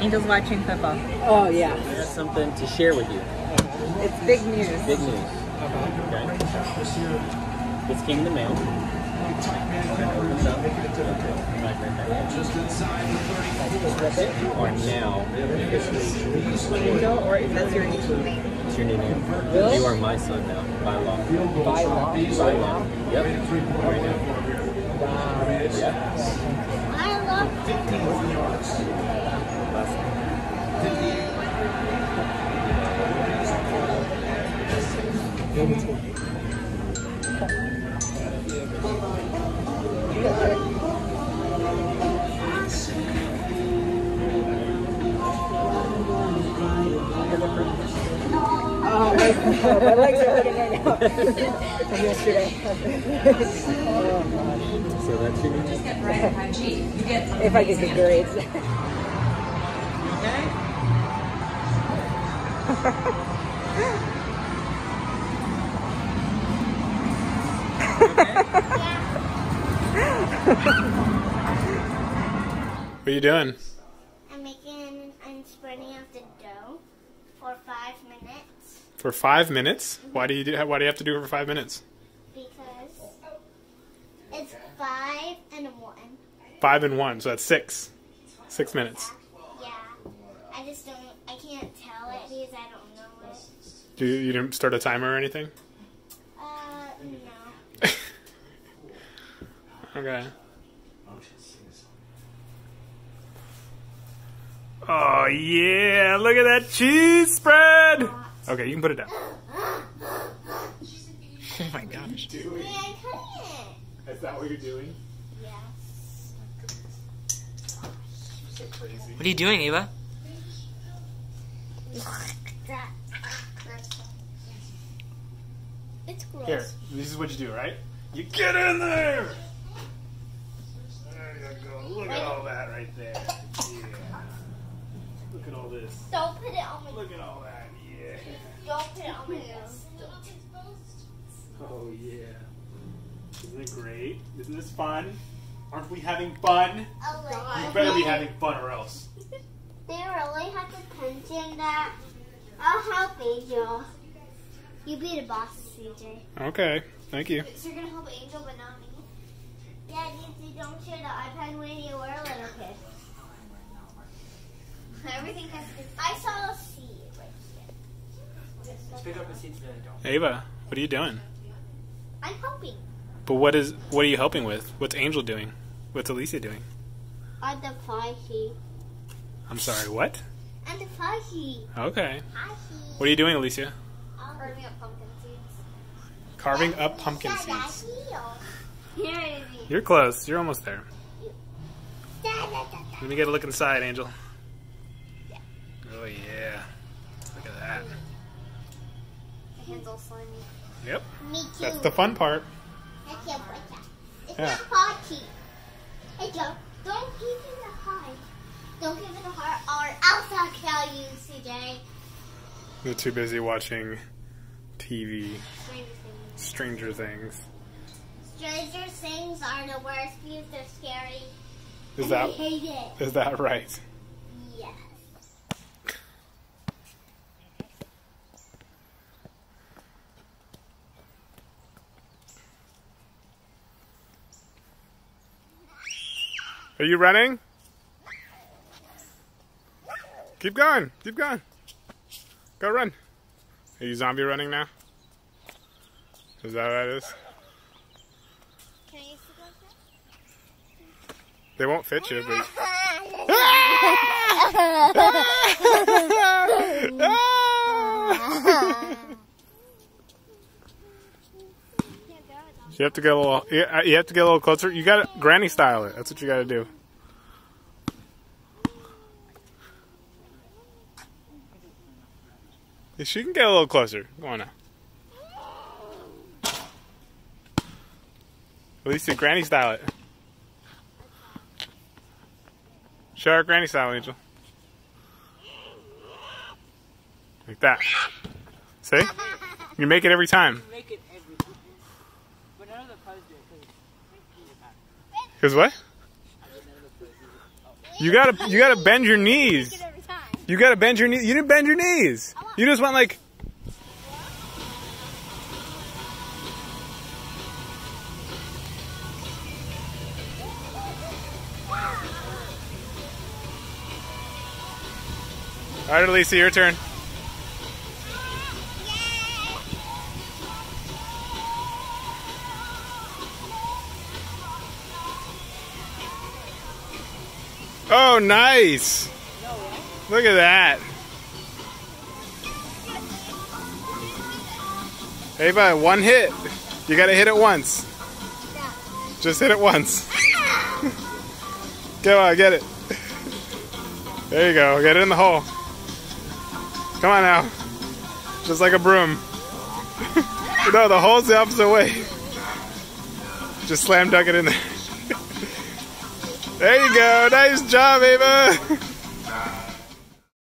Angel's watching football. Oh yeah. I have something to share with you. It's big news. Big news. Okay. This came in the mail. Open it up. You are now officially Angel, or is that your name? it's your new name. Really? You are my son now, by law. By law. By law. Yep. Right now. Yep. I love Oh, my, legs are hurting right now. From yesterday. So that's your name. if I get good grades. What are you doing? I'm making and spreading out the dough for five minutes For five minutes? Why do you do, why do you have to do it for five minutes? because it's five and one. Five and one, so that's six. Six minutes. Yeah. I just don't, I can't tell it because I don't know it. Do you, you didn't start a timer or anything? Uh, no. Okay. Oh yeah! Look at that cheese spread. Okay, you can put it down. Oh my gosh! Yeah, I'm cutting it. Is that what you're doing? Yes. So crazy. What are you doing, Eva? It's gross. Here, this is what you do, right? You get in there. There you go. Look at all that right there. Isn't it great? Isn't this fun? Aren't we having fun? Oh, You better be having fun or else. They really have to mention that. I'll help Angel. You be the boss, CJ. Okay, thank you. So you're gonna help Angel, but not me. Yeah, you, you don't share the iPad when you were a little kid. Everything has to. I saw a seed right here. Let's pick up the seeds that I don't. Ava, what are you doing? I'm helping. But what is what are you helping with? What's Angel doing? What's Alicia doing? On the flashy. I'm sorry, what? And the flashy. Okay. Flashy. What are you doing, Alicia? Um, Carving up pumpkin seeds. Carving up pumpkin seeds. Here it is. You're close. You're almost there. Let me get a look inside, Angel. Oh yeah. Look at that. My hand's all slimy. Yep. Me too. That's the fun part. I can't break that. It's Yeah. not party. Hey Joe, don't give it a heart. Don't give it a heart or else I'll kill you, CJ. They're too busy watching TV, Stranger Things. Stranger Things. Stranger Things are the worst because they're scary. Is and I that hate it. is that right? Are you running? Keep going. Keep going. Go run. Are you zombie running now? Is that what that is? Can you sit like that? They won't fit you, but. You have to get a little. You uh, you have to get a little closer. You got to granny style it. That's what you got to do. She can get a little closer. Go on now. At least you granny style it. Show her granny style, Angel. Like that. See? You make it every time. Make it every. But none of the pros do it because Cause what? You gotta you gotta bend your knees. You gotta bend your knees. You didn't bend your knees. You just went like. All right, Elisa, your turn. Oh, nice. Look at that. Ava, one hit. You gotta hit it once. Just hit it once. Come on, get it. There you go. Get it in the hole. Come on now. Just like a broom. no, the hole's the opposite way. Just slam dunk it in there. There you go. Nice job, Ava.